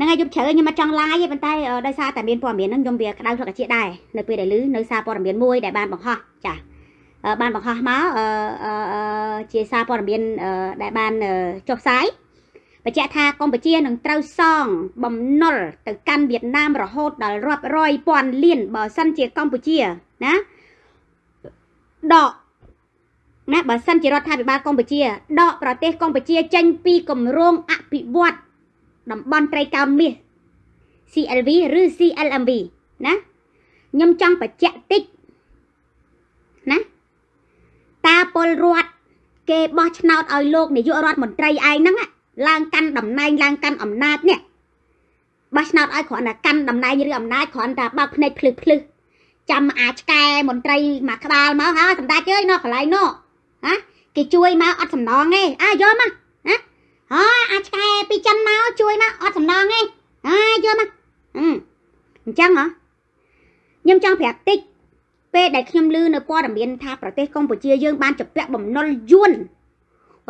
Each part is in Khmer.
ហ្នឹងហើយយប់ជ្រៅខ្ញុំអត់ចង់ឡាយទេប៉ុន្តែដោយសារតែមានព័ត៌មានហ្នឹងខ្ញុំវាក្តៅធ្លុកជាដែរនៅពេលដែលឮនៅសារព័ត៌មានមួយដែលបានបង្ហោះចាបានបង្ហោះមកជាសារព័ត៌មានដែលបានចុះផ្សាយបញ្ជាក់ថាកម្ពុជានឹងត្រូវសងបំណុលទៅកាន់វៀតណាមរហូតដល់រាប់រយពាន់លានបើសិនជាកម្ពុជាណាដកណាបើសិនជារដ្ឋាភិបាលកម្ពុជាដកប្រទេសកម្ពុជាចេញពីគម្រោងអភិវឌ្ឍ តំបន់ត្រីកោណមាស CLV ឬ CLMV ណាខ្ញុំចង់បញ្ជាក់តិចណាតាពលរដ្ឋគេបោះឆ្នោតឲ្យលោកនាយករដ្ឋមន្ត្រីឯងហ្នឹងឡើងកាន់តំណែងឡើងកាន់អំណាចនេះបោះឆ្នោតឲ្យគ្រាន់តែកាន់តំណែងឬអំណាចគ្រាន់តែបោកភ្នែកភ្លឹះភ្លឹះចាំអាចឆ្កែមន្ត្រីមកក្បាលមកហើយសម្ដេចអើយនោះកន្លែងនោះហ៎គេជួយមកអត់សំណងទេអាយកមកណា អូអាចឆ្កែពីចិនមកជួយមកអត់សំណងទេអាយកមកអញ្ចឹងហ៎ខ្ញុំចង់ប្រាប់តិចពេលដែលខ្ញុំឮនៅព័ត៌មានថាប្រទេសកម្ពុជាយើងបានជពាក់បំណុលយួន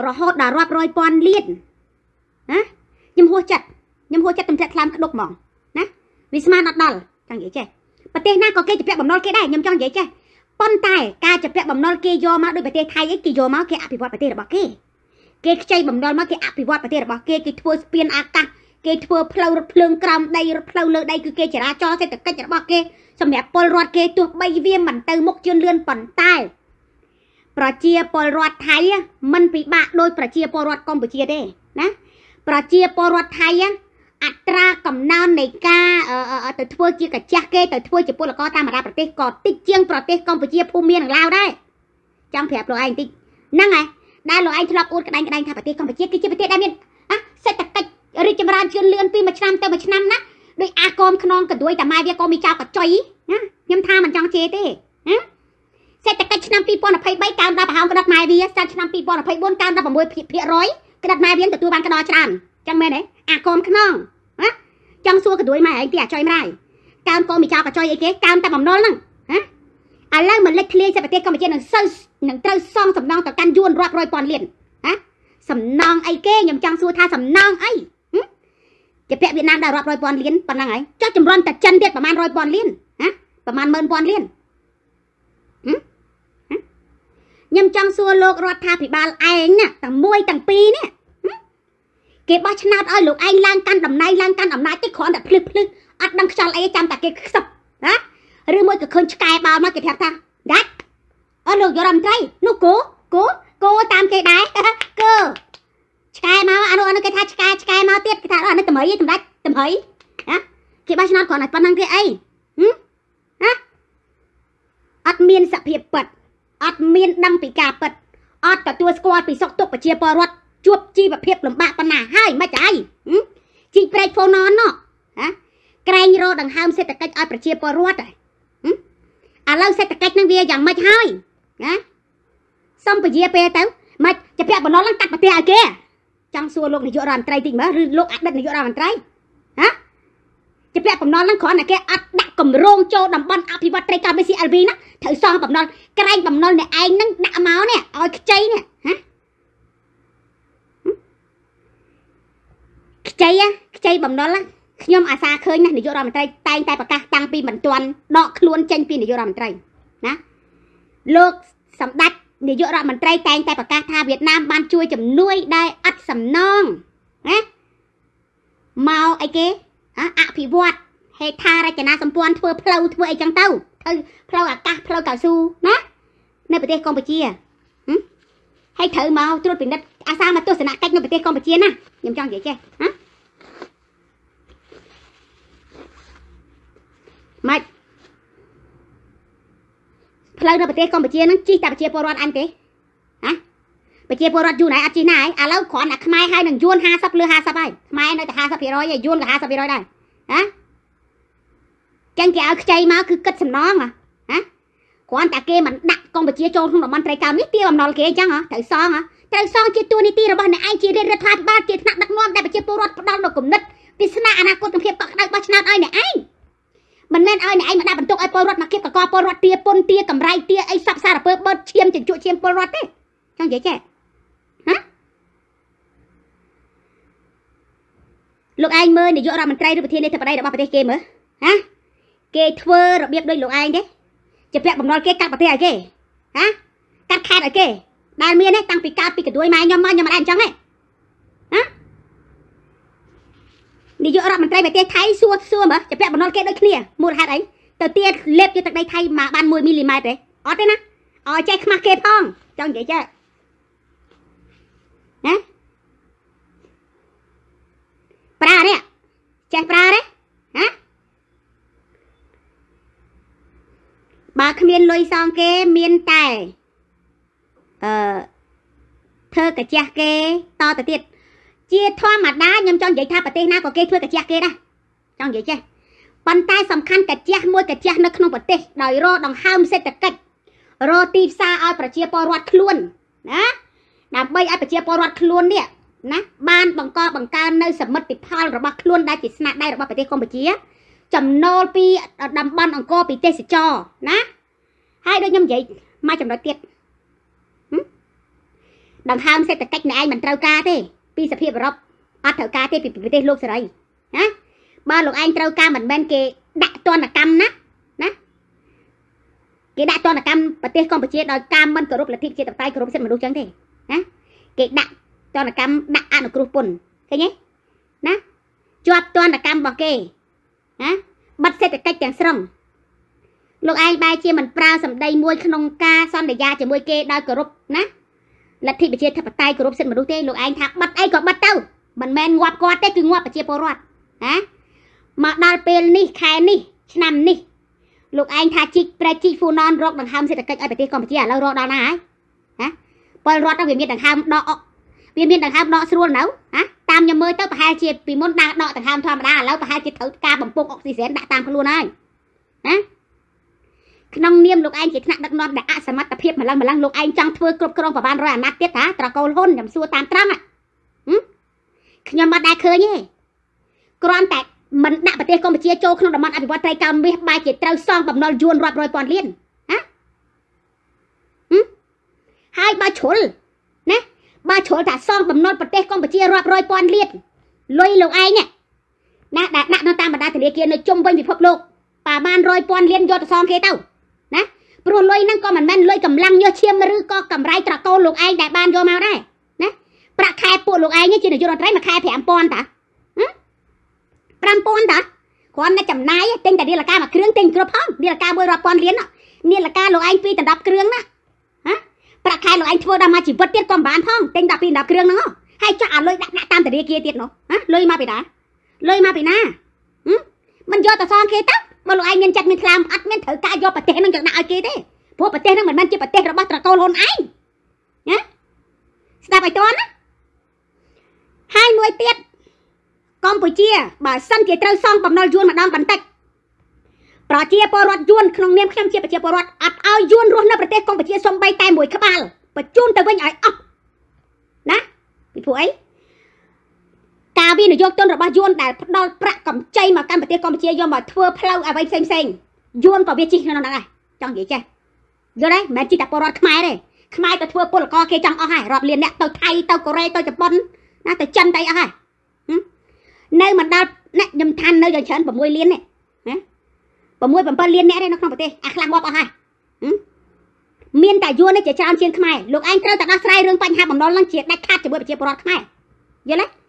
រហូតដល់រាប់រយពាន់លានណាខ្ញុំហួសចិត្តខ្ញុំហួសចិត្តទំនាក់ខ្លាំងក្តុកហ្មងណាវាស្មានអត់ដល់ចង់និយាយចេះប្រទេសណាក៏គេជពាក់បំណុលគេដែរខ្ញុំចង់និយាយចេះប៉ុន្តែការជពាក់បំណុលគេយកមកដោយប្រទេសថៃអីគេយកមកគេអភិវឌ្ឍប្រទេសរបស់គេ គេខ្ចីបំណុលមកគេអភិវឌ្ឍប្រទេសរបស់គេគេធ្វើស្ពានអាកាសគេធ្វើផ្លូវរថភ្លើងក្រោមដីរថផ្លូវលើដីគឺគេចរាចរសេដ្ឋកិច្ចរបស់គេសម្រាប់ពលរដ្ឋគេទោះបីវាមិនទៅមុខជឿនលឿនប៉ុន្តែប្រជាពលរដ្ឋថៃមិនពិបាកដោយប្រជាពលរដ្ឋកម្ពុជាទេណាប្រជាពលរដ្ឋថៃអត្រាកំណើននៃការទៅធ្វើជាកាចាស់គេទៅធ្វើជាពលករតាមបណ្ដាប្រទេសក៏តិចជាងប្រទេសកម្ពុជាភូមានិងឡាវដែរចង់ប្រាប់លោកឯងតិចហ្នឹងហើយ ដែលលោកឯងធ្លាប់អួតក្តែងក្តែងថាប្រទេសកម្ពុជាគឺជាប្រទេសដែលមានសេដ្ឋកិច្ចរីកចម្រើនជឿនលឿនពីមួយឆ្នាំទៅមួយឆ្នាំណាដូចអាកមខ្នងកដួយតាម៉ែវាក៏មានចោលកចុយណាខ្ញុំថាមិនចង់ជេរទេណាសេដ្ឋកិច្ចឆ្នាំ2023កើនដល់ប្រហោងក្តាប់ម៉ែវាសាច់ឆ្នាំ2024កើនដល់6%ក្តាប់ម៉ែវាទទួលបានក្តោច្រើនចឹងមែនទេអាកមខ្នងណាចង់សួរកដួយម៉ែឯងទីអាចុយម្ដាយកើនក៏មានចោលកចុយអីគេកើនតែបំណុលហ្នឹងណាឥឡូវមិនលេចធ្លាយសេប្រទេសកម្ពុជានឹងសូវ នឹងត្រូវសងសំណងទៅកាន់យួនរាប់រយពាន់លានណាសំណងអីគេខ្ញុំចង់សួរថាសំណងអីជាពាក់វៀតណាមដល់រាប់រយពាន់លានប៉ុណ្ណឹងហើយចុះចម្រន់តែចិនទៀតប្រហែល100ពាន់លានណាប្រហែល10000ពាន់លានខ្ញុំចង់សួរលោករដ្ឋាភិបាលឯងណាទាំងមួយទាំងពីរនេះគេបោះឆ្នោតឲ្យលោកឯងឡើងកាន់តំណែងឡើងកាន់អំណាចតិចគ្រាន់តែភ្លឹះភ្លឹះអត់ដឹងខ្យល់អីចាំតែគេខ្សឹបណាឬមួយក៏ឃើញឆ្កែបោលមកគេប្រាប់ថាដាច់ អស់លោកយរដ្ឋមន្ត្រីនោះគោគោគោតាមគេដែរគោឆ្កែមកអានោះអានោះគេថាឆ្កែឆ្កែមកទៀតគេថាអានេះតម្រៃតម្ដាច់តម្រៃណាគេបោះឆ្នោតគ្រាន់តែប៉ុណ្្នឹងគេអីហឹមណាអត់មានសភាពពិតអត់មានដឹងពីការពិតអត់ទទួលស្គាល់ពីសុខទុក្ខប្រជាពលរដ្ឋជួបជីវភាពលំបាកប៉ុណ្ណាហើយមិនអីជីកប្រែកហ្វូណននោះហ៎ក្រែងរោដង្ហើមសេដ្ឋកិច្ចឲ្យប្រជាពលរដ្ឋឥឡូវសេដ្ឋកិច្ចនឹងវាយ៉ាងម៉េចហើយ ណាសុំពជាពេលទៅមិនជាពាក់បំណុលនឹងកាត់ប្រទេសឲ្យគេចង់សួរលោកនាយករដ្ឋមន្ត្រីតិចមើលឬលោកអតីតនាយករដ្ឋមន្ត្រីហ៎ជាពាក់បំណុលនឹងគ្រាន់តែគេអត់ដាក់គម្រោងចូលតំបន់អភិវឌ្ឍត្រីកម្ម CLV ណាត្រូវសងបំណុលក្រែងបំណុលអ្នកឯងនឹងដាក់មកនេះឲ្យខ្ចីនេះហ៎ខ្ចីខ្ចីបំណុលខ្ញុំអាសាឃើញណានាយករដ្ឋមន្ត្រីតែងតែប្រកាសតាំងពីមិនទាន់ដកខ្លួនចេញពីនាយករដ្ឋមន្ត្រីណា លោកសម្ដេចនាយករដ្ឋមន្ត្រីតែងតែប្រកាសថាវៀតណាមបានជួយជំនួយដែលអត់សំណងណាមកអីគេអភិវឌ្ឍហេដ្ឋារចនាសម្ព័ន្ធធ្វើផ្លូវធ្វើអីចឹងទៅទៅផ្លូវអាកាសផ្លូវកៅស៊ូណានៅប្រទេសកម្ពុជាហើយត្រូវមកត្រួតពិនិត្យអាសាមកទស្សនកិច្ចនៅប្រទេសកម្ពុជាណាខ្ញុំចង់និយាយចេះណា ផ្លូវនៅប្រទេសកម្ពុជាហ្នឹងជិះតែប្រជាពលរដ្ឋអញទេណាប្រជាពលរដ្ឋយូរណាស់អត់ជិះណាហើយឥឡូវគ្រាន់តែខ្មែរហើយនឹងយួន50លើ50ហើយខ្មែរនៅតែ50%ហើយយួនក៏50%ដែរណាចឹងគេឲ្យខ្ចីមកគឺគិតសំណងហ៎គ្រាន់តែគេមិនដាក់កម្ពុជាចូលក្នុងតំបន់ត្រីកោណនេះទាបំណុលគេអញ្ចឹងហ៎ត្រូវសងហ៎ត្រូវសងជាទួនាទីរបស់អ្នកឯងជារដ្ឋាភិបាលជាថ្នាក់ដឹកនាំដែលប្រជាពលរដ្ឋផ្ដល់នូវគំនិតពីស្នាអនាគតភាពកក់ក្ដៅបោះឆ្នោតឲ្យអ្នកឯង មិនមែនឲ្យអ្នកឯងមកដាក់បន្ទុកឲ្យពលរដ្ឋមកគៀបកកពលរដ្ឋទាពុនទាកម្រៃទាអីសពសារពើបឺតឈាមជញ្ជក់ឈាមពលរដ្ឋទេចង់និយាយចេះហ៎លោកឯងមើលនាយករដ្ឋមន្ត្រីឬប្រធានាធិបតីរបស់ប្រទេសគេមើលហាគេធ្វើរបៀបដូចលោកឯងទេជាពាក់បំណុលគេកាត់ប្រទេសឲ្យគេហាកាត់ខាតឲ្យគេដែលមានទេតាំងពីកើតពីកដួយម៉ែខ្ញុំមកខ្ញុំមិនដែរអញ្ចឹងទេហា នាយករដ្ឋមន្ត្រីប្រទេសថៃសួរសួរមើលជាពាក់បំណុលគេដូចគ្នាមូលហេតុអីទៅទៀតលេបយកទឹកដីថៃមកបាន1មីលីម៉ែត្រទេអត់ទេណាឲ្យចេះខ្មាស់គេផងចង់និយាយចេះណាប្រើនេះចេះប្រើទេហ៎បើគ្មានលុយសងគេមានតែអឺធ្វើកាជះគេតទៅទៀត ជាធម្មតាខ្ញុំចង់និយាយថាប្រទេសណាក៏គេធ្វើកាជះគេដែរចង់និយាយចេះប៉ុន្តែសំខាន់កាជះមួយកាជះនៅក្នុងប្រទេសដោយរកដង្ហើមសេដ្ឋកិច្ចរកទីផ្សារឲ្យប្រជាពលរដ្ឋខ្លួនណាដើម្បីឲ្យប្រជាពលរដ្ឋខ្លួននេះណាបានបង្កបង្កើននៅសមិទ្ធផលរបស់ខ្លួនដែលជាស្នាដៃរបស់ប្រទេសកម្ពុជា ចំណូលពីតំបន់អង្គរពីទេសចរណាហើយដូចខ្ញុំនិយាយមកចំណុចទៀតដង្ហើមសេដ្ឋកិច្ចអ្នកឯងមិនត្រូវការទេ ពីសភាពអឺរ៉ុបអត់ត្រូវការទេពីប្រទេសលោកសេរីណាបើលោកឯងត្រូវការមិនមែនគេដាក់ទណ្ឌកម្មណាណាគេដាក់ទណ្ឌកម្មប្រទេសកម្ពុជាដោយការមិនគោរពលទ្ធិប្រជាធិបតេយ្យគោរពសិទ្ធិមនុស្សចឹងទេណាគេដាក់ទណ្ឌកម្មដាក់អនុគ្រោះពន្ធឃើញទេណាជាប់ទណ្ឌកម្មរបស់គេណាបិទសេដ្ឋកិច្ចទាំងស្រុងលោកឯងបែរជាមិនប្រើសម្ដីមួយក្នុងការសន្យាជាមួយគេដោយគោរពណា លទ្ធិប្រជាធិបតេយ្យគោរពសិទ្ធិមនុស្សទេលោកឯងថាបិទអីក៏បិទទៅមិនមែនងាប់គាត់ទេគឺងាប់ប្រជាពលរដ្ឋណាមកដល់ពេលនេះខែនេះឆ្នាំនេះលោកឯងថាជីកប្រែជីកហ្វូណនរកដង្ហើមសេដ្ឋកិច្ចឲ្យប្រទេសកម្ពុជាឥឡូវរកដល់ណាហើយណាពលរដ្ឋទៅវាមានដង្ហើមដកអុកវាមានដង្ហើមដកស្រួលនៅណាតាមខ្ញុំមើលទៅប្រហែលជាពីមុនដើរដកដង្ហើមធម្មតាឥឡូវប្រហែលជាត្រូវការបំពុកអុកស៊ីហ្សែនដាក់តាមខ្លួនហើយណា ក្នុងនាមលោកឯងជាថ្នាក់ដឹកនាំដែលអសមត្ថភាពម្លឹងម្លឹងលោកឯងចង់ធ្វើគ្រប់គ្រងប្របានរយអាណត្តិទៀតតាត្រកូលហ៊ុនខ្ញុំសួរតាមត្រង់ខ្ញុំមិនដែលឃើញទេគ្រាន់តែមិនដាក់ប្រទេសកម្ពុជាចូលក្នុងតំបន់អភិវឌ្ឍត្រីកោណមាសបែរជាត្រូវសងបំណុលយួនរាប់រយពាន់លានហ៎ហើយបើជ្រុលណាបើជ្រុលថាសងបំណុលប្រទេសកម្ពុជារាប់រយពាន់លានលុយលោកឯងណាដែលដាក់នៅតាមបណ្ដាធនាគារនៅជុំវិញពិភពលោកប្រហែលរយពាន់លានយកទៅសងគេទៅណា ព្រោះលុយហ្នឹងក៏មិនមែនលុយកម្លាំងយកឈាមឬក៏កម្រៃត្រកូលលោកឯងដែលបានយកមកដែរណាប្រាក់ខែពួកលោកឯងជានាយករដ្ឋមន្ត្រីមួយខែ5000តា5000តាគ្រាន់តែចំណាយទិញតែនាឡិកាមួយគ្រឿងទិញគ្រប់ផងនាឡិកាមួយរាប់ពាន់លាននាឡិកាលោកឯងពីដល់10គ្រឿងណាហ៎ប្រាក់ខែលោកឯងធ្វើដល់មួយជីវិតទៀតក៏មិនបានផងទិញដល់ពី10គ្រឿងហ្នឹងហើយចាក់អាលុយដាក់ដាក់តាមធនាគារទៀតនោះហ៎លុយមកពីណាលុយមកពីណាហឹមមិនយកទៅសងគេទៅ បើលោកឯងមានចិត្តមានខ្លាំអត់មានត្រូវការយកប្រទេសហ្នឹងទៅដាក់ឲ្យគេទេព្រោះប្រទេសហ្នឹងមិនមែនជាប្រទេសរបស់ត្រកូលហ៊ុនឯងណាស្ដាប់ឲ្យតន់ណាហើយមួយទៀតកម្ពុជាបើសិនជាត្រូវសងបំណុលយួនម្ដងបន្តិចប្រជាពលរដ្ឋយួនក្នុងនាមខ្ញុំជាប្រជាពលរដ្ឋអត់ឲ្យយួនរស់នៅប្រទេសកម្ពុជាសំបីតែមួយក្បាលបញ្ជូនទៅវិញឲ្យអស់ណាពីព្រោះអី ការវិនិយោគទុនរបស់យួនដែលផ្ដល់ប្រាក់កម្ចីមកកាន់ប្រទេសកម្ពុជាយកមកធ្វើផ្លូវអ្វីផ្សេងផ្សេងយួនក៏វាជិះក្នុងហ្នឹងដែរចង់និយាយចេះយល់ទេមិនមែនជិះតែពលរដ្ឋខ្មែរទេខ្មែរក៏ធ្វើពលករគេចង់អស់ហើយរាប់លានអ្នកទៅថៃទៅកូរ៉េទៅជប៉ុនណាទៅចិនទៅអស់ហើយនៅមិនដល់ណាខ្ញុំឋាននៅយ៉ាងច្រើន6លាននេះណា6 7លានអ្នកទេនៅក្នុងប្រទេសអាខ្លះងាប់អស់ហើយមានតែយួននេះជាច្រើនជាងខ្មែរលោកឯងត្រូវតែដោះស្រាយរឿងបញ្ហាបំណុលនឹងជាដាច់ខាតជាមួយប្រជាពលរដ្ឋខ្មែរយល់ទេ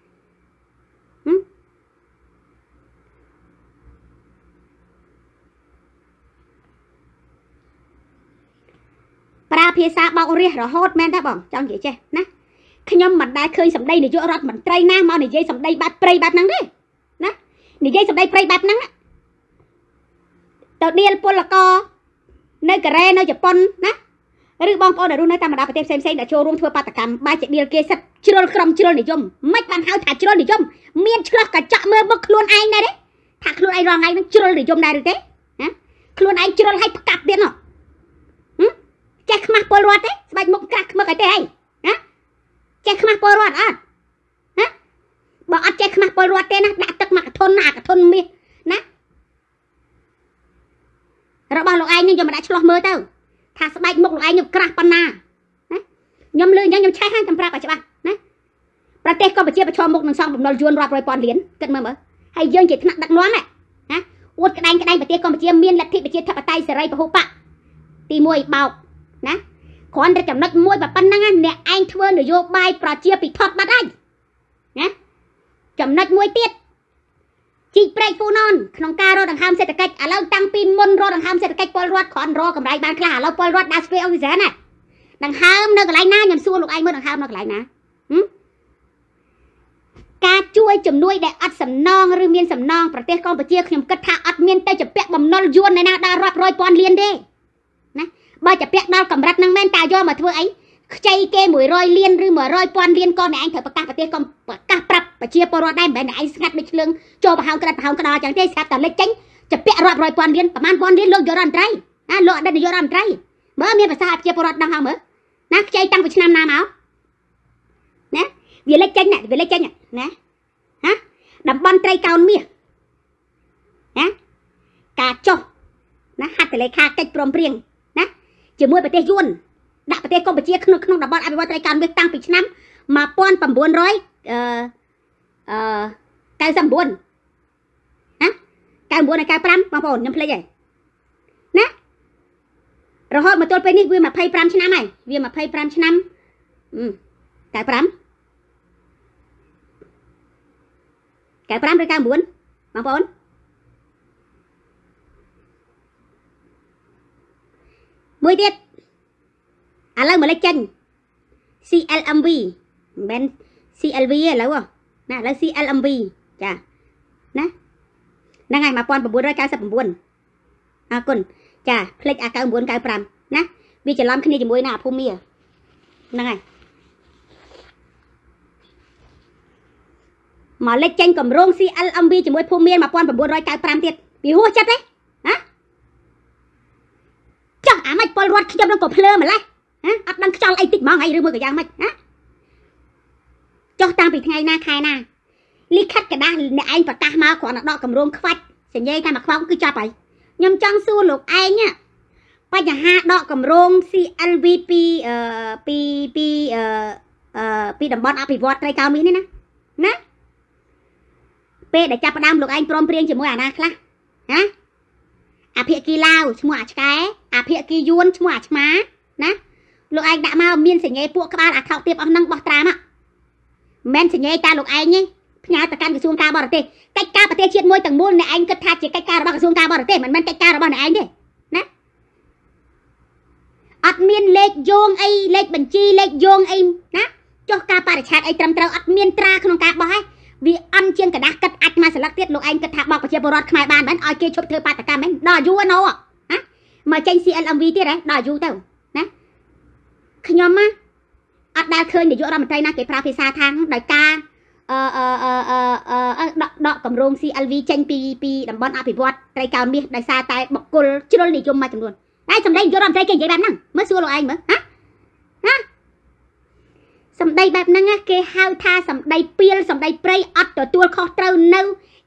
ប្រើភាសាបោករះរហូតមែនទេបងចង់និយាយចេះណាខ្ញុំមិនដែលឃើញសម្ដីនាយករដ្ឋមន្ត្រីណាមកនិយាយសម្ដីបាត់ព្រៃបែបហ្នឹងទេណានិយាយសម្ដីព្រៃបែបហ្នឹងទៅដៀលពលករនៅកូរ៉េនៅជប៉ុនណា ឬបងប្អូនដែលរស់នៅតាមបណ្ដាប្រទេសផ្សេងៗដែលចូលរួមធ្វើបាតកម្មបែរជាដៀលគេសិតជ្រុលក្រុមជ្រុលនិយមមិនបានហៅថាជ្រុលនិយមមានឆ្លោះកញ្ចក់មើលមុខខ្លួនឯងដែរទេថាខ្លួនឯងរងថ្ងៃហ្នឹងជ្រុលនិយមដែរឬទេណាខ្លួនឯងជ្រុលឲ្យផ្កាប់ទៀតណោះចេះខ្មាស់ពលរដ្ឋទេស្បែកមុខក្រាស់ខ្មឹកអីទេឯងណាចេះខ្មាស់ពលរដ្ឋអត់ណាបើអត់ចេះខ្មាស់ពលរដ្ឋទេណាដាក់ទឹកមកកធុនណាកធុនមាសណារបស់លោកឯងនេះយកមកដាក់ឆ្លោះមើលទៅ ថាស្បែកមុខលោកឯងខ្ញុំក្រាស់ប៉ុណ្ណាណាខ្ញុំលឺអញ្ចឹងខ្ញុំឆេះហើយខ្ញុំប្រាប់ឲ្យច្បាស់ណាប្រទេសកម្ពុជាប្រឈមមុខនឹងសងបំណុលយួនរាប់រយពាន់លានគិតមើលមើលហើយយើងជាថ្នាក់ដឹកនាំណាណាអួតក្តែងក្តែងប្រទេសកម្ពុជាមានលទ្ធិប្រជាធិបតេយ្យសេរីពហុបកទី1បោកណាគ្រាន់តែចំណុចមួយប៉ុណ្ណឹងអ្នកឯងធ្វើនយោបាយប្រជាពិធដ្ឋបាត់ហើយណាចំណុចមួយទៀត ជីកព្រែកហ្វូណនក្នុងការរកដង្ហើមសេដ្ឋកិច្ចឥឡូវតាំងពីមុនរកដង្ហើមសេដ្ឋកិច្ចពលរដ្ឋគ្រាន់រកកម្រៃបានខ្លះឥឡូវពលរដ្ឋដាក់ស្វេអុកស៊ីហ្សែនណាដង្ហើមនៅកន្លែងណាខ្ញុំសួរលោកឯងមើលដង្ហើមនៅកន្លែងណាហឹមការជួយជំនួយដែលអត់សំណងឬមានសំណងប្រទេសកម្ពុជាខ្ញុំគិតថាអត់មានទៅជាពាក់បំណុលយួននៅណាដល់រាប់រយពាន់លានទេណាបើជាពាក់ដល់កម្រិតហ្នឹងមែនតើយកមកធ្វើអី ខ្ចីគេ100លានឬ100ពាន់លានក៏អ្នកឯងត្រូវប្រកាសប្រទេសក៏ប្រកាសប្រាប់ប្រជាពលរដ្ឋដែរមិនមែនអ្នកឯងស្ងាត់ដូចឆ្លឹងចូលប្រហោងក្រិតប្រហោងក្តោចឹងទេស្រាប់តែលេចចេញជាពាក់រាប់រយពាន់លានប្រហែលពាន់លានលោកយករដ្ឋមន្ត្រីណាលោកអតីតនាយករដ្ឋមន្ត្រីមើលមានប្រសាសន៍ប្រជាពលរដ្ឋដឹងហើយមើលណាខ្ចីតាំងពីឆ្នាំណាមកណាវាលេចចេញណាវាលេចចេញណាហ៎តំបន់ត្រីកោណមាសណាការចុះណាហត្ថលេខាកិច្ចព្រមព្រៀងណាជាមួយប្រទេសយួន ដាក់ប្រទេសកម្ពុជាក្នុងក្នុងតំបន់អភិវឌ្ឍត្រីកោណមាសតាំងពីឆ្នាំ1900អឺអឺ99ណា99ហើយ95បងប្អូនខ្ញុំភ្លេចហើយណារហូតមកទល់ពេលនេះវា25ឆ្នាំហើយវា25ឆ្នាំ95 95ឬ99បងប្អូនមួយទៀតឥ ឡូវមកលេចចេញ CLMV មិនមែន CLV ទេឥឡូវណាឥឡូវ CLMV ចាណាហ្នឹងហើយ1999អរគុណចាផ្លេចអា9995ណាវាច្រឡំគ្នាជាមួយនឹងអាភូមិហ្នឹងហើយមកលេចចេញកម្រង CLMV ជាមួយភូមិមាន1995ទៀតវាហួសចិត្តទេណាចុះអាម៉េចពលរដ្ឋខ្ញុំនឹងក៏ភ្លើម្លេះ ណាអត់ដឹងខ្យល់អីតិចហ្មងហើយឬមួយក៏យ៉ាងម៉េចណាចុះតាំងពីថ្ងៃណាខែណាលិខិតกระดาษអ្នកឯងប្រកាសមកគ្រាន់តែដកកម្រងខ្វាច់សញ្ញេតែមកខ្វងគឺចាប់ហើយខ្ញុំចង់សួរលោកឯងបញ្ហាដកកម្រង CLV ពីអឺពីពីអឺអឺពីតំបន់អភិវឌ្ឍត្រីកោណមាសនេះណាណាពេលដែលចាប់ផ្ដើមលោកឯងព្រមព្រៀងជាមួយអាណាខ្លះណាអាភិគីឡាវឈ្មោះអាឆ្កែអាភិគីយួនឈ្មោះអាឆ្មាណា លោកឯងដាក់មកមានសញ្ញេពួកក្បាលអាថោកទៀបអស់ហ្នឹងបោះត្រាមកមិនសញ្ញេតែលោកឯងទេផ្ញើទៅកាន់ក្រសួងការបរទេសកិច្ចការប្រទេសជាតិមួយទាំងមូលអ្នកឯងគិតថាជាកិច្ចការរបស់ក្រសួងការបរទេសមិនមែនកិច្ចការរបស់អ្នកឯងទេណាអត់មានលេខយោងអីលេខបញ្ជីលេខយោងអីណាចុះការបរិច្ឆេទអីត្រឹមត្រូវអត់មានត្រាក្នុងការបោះឯងវាអន់ជាងกระดาษកាត់អាចមកស្លឹកទៀតលោកឯងគិតថាបោកប្រជាពលរដ្ឋខ្មែរបានមិនឲ្យគេឈប់ធ្វើបាតកម្មហ្នឹងដល់យូរណូណាមកចេញ CLMV ទៀតហ៎ដល់យូរទៅណា ខ្ញុំណាអត់ដែលឃើញនាយករដ្ឋមន្ត្រីណាគេប្រើភាសាថាងដោយការអឺអឺអឺអឺដកដកកម្រង CLV ចេញពីពីតំបន់អភិវឌ្ឍត្រីកោមាសដោយសារតែបុគ្គលជ្រុលនិយមមួយចំនួនតែសម្ដីនាយករដ្ឋមន្ត្រីគេនិយាយបែបហ្នឹងមើលសួរលោកឯងមើលហ៎ណាសម្ដីបែបហ្នឹងគេហៅថាសម្ដីពីលសម្ដីព្រៃអត់ទទួលខុសត្រូវនៅ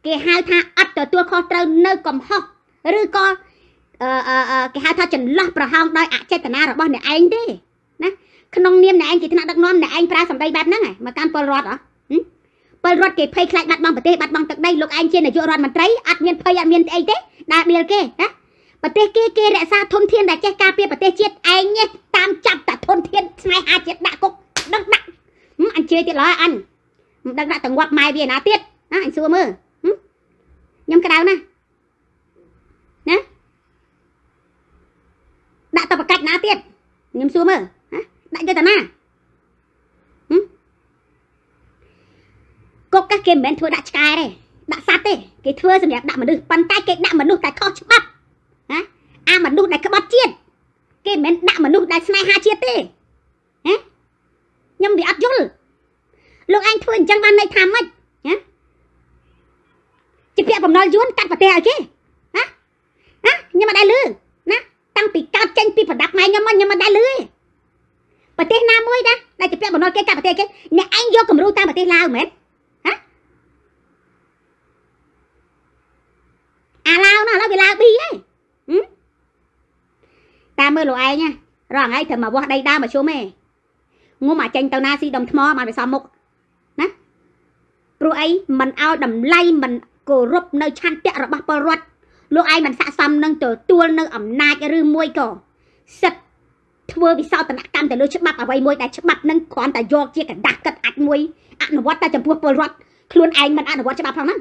គេហៅថាអត់ទទួលខុសត្រូវនៅកំហុសឬក៏អឺអឺគេហៅថាចន្លោះប្រហោងដោយអចេតនារបស់អ្នកឯងទេ ណាក្នុងនាមអ្នកឯងជាថ្នាក់ដឹកនាំអ្នកឯងប្រើសម្ដីបែបហ្នឹងមកកាន់ពលរដ្ឋហ៎ពលរដ្ឋគេភ័យខ្លាចបាត់បង់ប្រទេសបាត់បង់ទឹកដីលោកឯងជានាយករដ្ឋមន្ត្រីអត់មានភ័យអត់មានអីទេដើរដៀលគេណាប្រទេសគេគេរក្សាធនធានដែលចេះការពារប្រទេសជាតិឯងតាមចាប់តែធនធានស្នេហាជាតិដាក់គុកដឹកដាក់អញជេរទៀតឡើយអញមិនដឹងដាក់តងាប់ម៉ែវាណាទៀតណាអញសួរមើលខ្ញុំក្តៅណាណាដាក់តបកាច់ណាទៀតខ្ញុំសួរមើល ដាក់យកតាណាកុកគេមិនមែនធ្វើដាក់ឆ្កែទេដាក់សត្វទេគេធ្វើសម្រាប់ដាក់មនុស្សប៉ុន្តែគេដាក់មនុស្សតែខុសច្បាប់ណាអាមនុស្សដែលក្បត់ជាតិគេមិនមែនដាក់មនុស្សដែលស្នេហាជាតិទេណាខ្ញុំវាអត់យល់លោកឯងធ្វើអញ្ចឹងបានន័យថាម៉េចណាជាពាក្យបំណុលយួនកាត់ប្រទេសឲ្យគេណាណាខ្ញុំមិនដែលលឺណាតាំងពីកើតចេញពីប្រដាប់ម៉ែខ្ញុំមកខ្ញុំមិនដែលលឺទេ ប្រទេសណាមួយណាដែលជាពាក្យបំណុលគេកាត់ប្រទេសគេអ្នកឯងយកគំរូតាមប្រទេសឡាវមែនអាឡាវនោះឥឡូវវាឡាវប៊ីហ៎តាមមើលលោកឯងរងថ្ងៃត្រូវមកវាស់ដីដើមមកជុំឯងងុំអាចេញទៅណាស៊ីដុំថ្មបានវាសំមុខណាព្រោះអីមិនឲ្យតម្លៃមិនគោរពនៅឆន្ទៈរបស់ពលរដ្ឋលោកឯងមិនស័ក្តិសមនឹងទទួលនៅអំណាចឬមួយក៏សិទ្ធ ធ្វើវិសោធនកម្មទៅលើច្បាប់អ្វីមួយដែលច្បាប់នឹងគ្រាន់តែយកជាកណ្ដាស់កឹកអាចមួយអនុវត្តតែចំពោះពលរដ្ឋខ្លួនឯងមិនអនុវត្តច្បាប់ផងហ្នឹង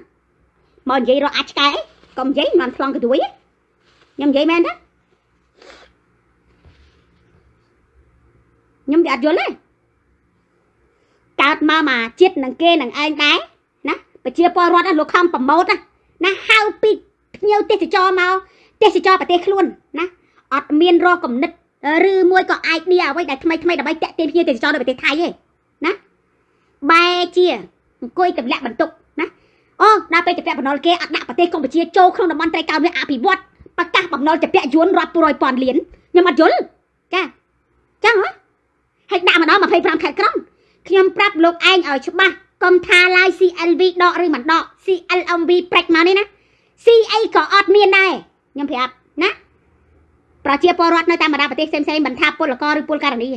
មកនិយាយរកអាចឆ្កែកុំនិយាយមិនឆ្លងកទួយខ្ញុំនិយាយមែនទេខ្ញុំវាអត់យល់ទេកើតមកមកជាតិនឹងគេនឹងឯងដែរណាប្រជាពលរដ្ឋលោកខំប្រម៉ូតណាហៅពីភ្ញៀវទេសចរមកទេសចរប្រទេសខ្លួនណាអត់មានរកគំនិត ឬមួយក៏អាចឌីអ្វីដែលថ្មីថ្មីដើម្បីតាក់ទាញភ្ញៀវទេសចរនៅប្រទេសថៃទេណាបែជាអង្គុយទម្លាក់បន្ទុកណាអូដល់ពេលជពាក់បំណុលគេអត់ដាក់ប្រទេសកម្ពុជាចូលក្នុងតំបន់ត្រីកោណនេះអភិវឌ្ឍប្រកាសបំណុលជពាក់យួនរាប់រយពាន់លានខ្ញុំអត់យល់ចាចឹងហ៎ហើយដាក់ម្ដង25ខែក្រុងខ្ញុំប្រាប់លោកឯងឲ្យច្បាស់កុំថាឡាយ CLV ដកឬមិនដក CLMV ព្រិចមកនេះណា CA ក៏អត់មានដែរខ្ញុំប្រាប់ណា ប្រជាពលរដ្ឋនៅតាមបណ្ដាប្រទេសផ្សេងៗមិនថាពលករឬពលករនី